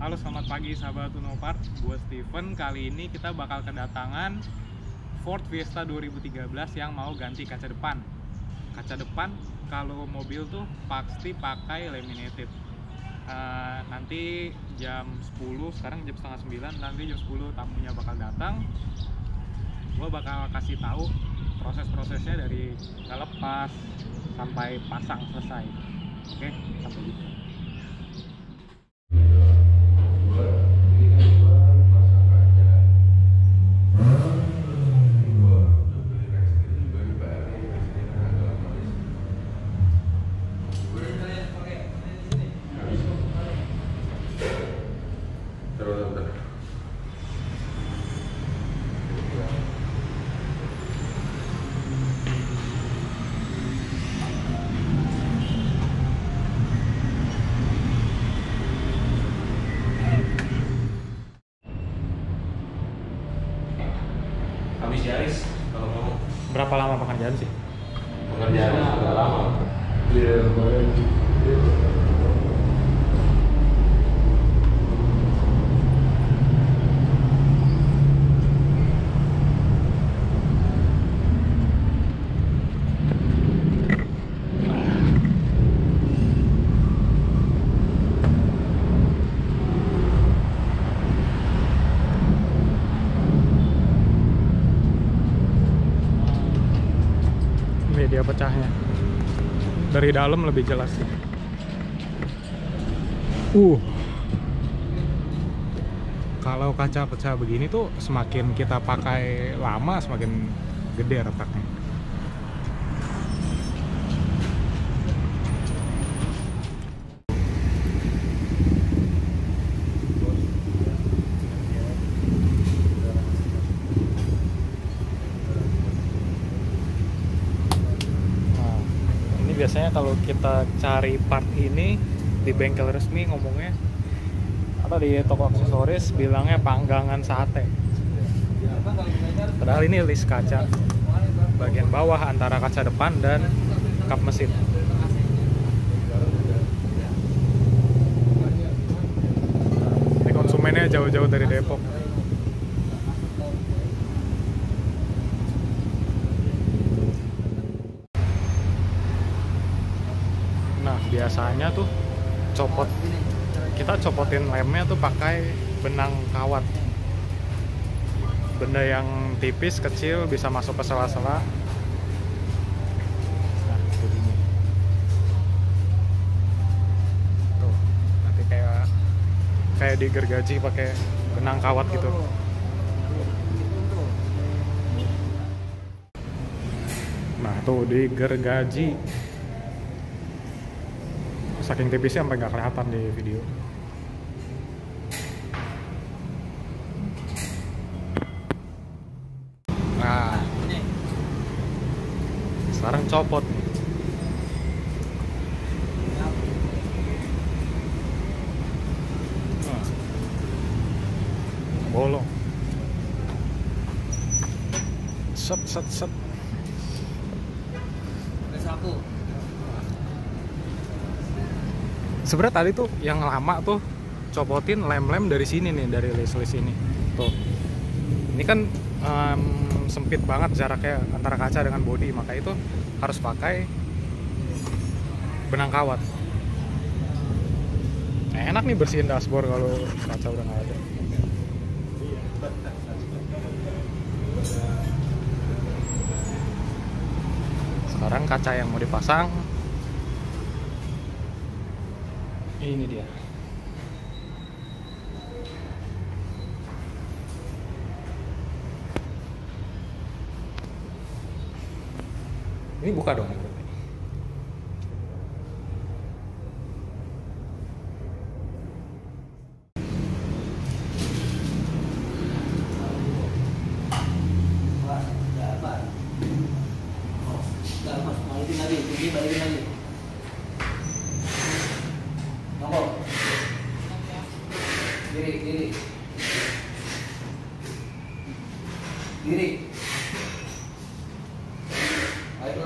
Halo selamat pagi sahabat Unopart, gue Steven. Kali ini kita bakal kedatangan Ford Fiesta 2013 yang mau ganti kaca depan. Kaca depan kalau mobil tuh pasti pakai laminated. Eh, nanti jam 10, sekarang jam setengah 9, nanti jam 10 tamunya bakal datang. Gue bakal kasih tahu proses-prosesnya dari lepas sampai pasang selesai. Oke, sampai jumpa. Habis Yaris kalau mau. Berapa lama pekerjaan sih? pengerjaan sudah lama. Media pecahnya dari dalam lebih jelas. Uh. Kalau kaca pecah begini tuh semakin kita pakai lama semakin gede retaknya biasanya kalau kita cari part ini di bengkel resmi ngomongnya atau di toko aksesoris bilangnya panggangan sate. Padahal ini list kaca bagian bawah antara kaca depan dan kap mesin. Ini konsumennya jauh-jauh dari Depok. Nah, biasanya tuh copot kita copotin lemnya tuh pakai benang kawat. Benda yang tipis, kecil bisa masuk ke sela-sela. Nah, begini. Tuh, nanti kayak kayak digergaji pakai benang kawat gitu. Nah, tuh digergaji saking tipisnya sampai nggak kelihatan di video. Nah sekarang copot nih. Nah. bolong. Set set set sebenarnya tadi tuh yang lama tuh copotin lem-lem dari sini nih dari list-list ini. Tuh. Ini kan em, sempit banget jaraknya antara kaca dengan bodi maka itu harus pakai benang kawat. Nah, enak nih bersihin dashboard kalau kaca udah nggak ada. Sekarang kaca yang mau dipasang ini dia. Ini buka dong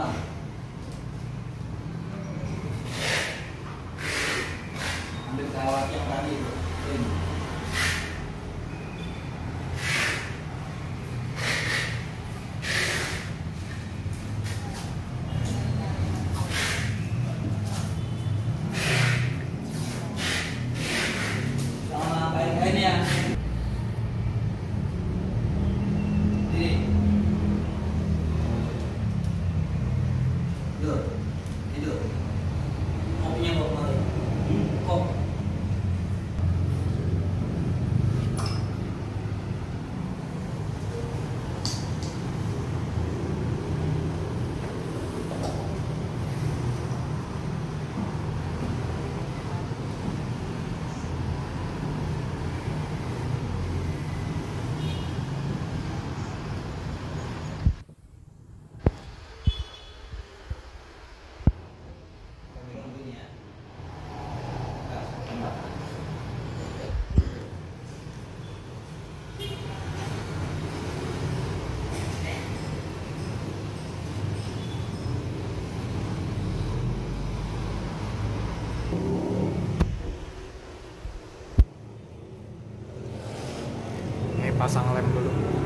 à được cao chứ không bán đi được Yeah. Pasang lem dulu.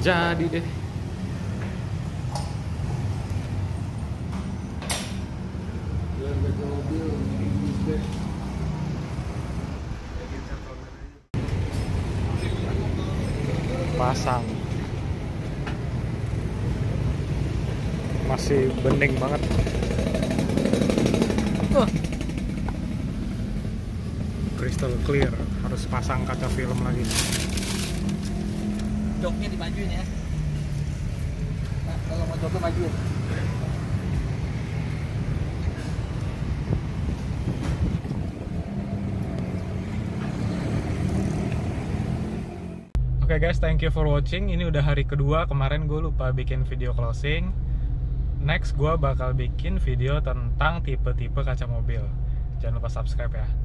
jadi deh. Pasang. Masih bening banget. Uh. crystal clear. Harus pasang kaca film lagi. Joknya dimajuin ya. Nah, kalau mau joknya majuin. Oke guys, thank you for watching. Ini udah hari kedua. Kemarin gue lupa bikin video closing. Next gue bakal bikin video tentang tipe-tipe kaca mobil. Jangan lupa subscribe ya.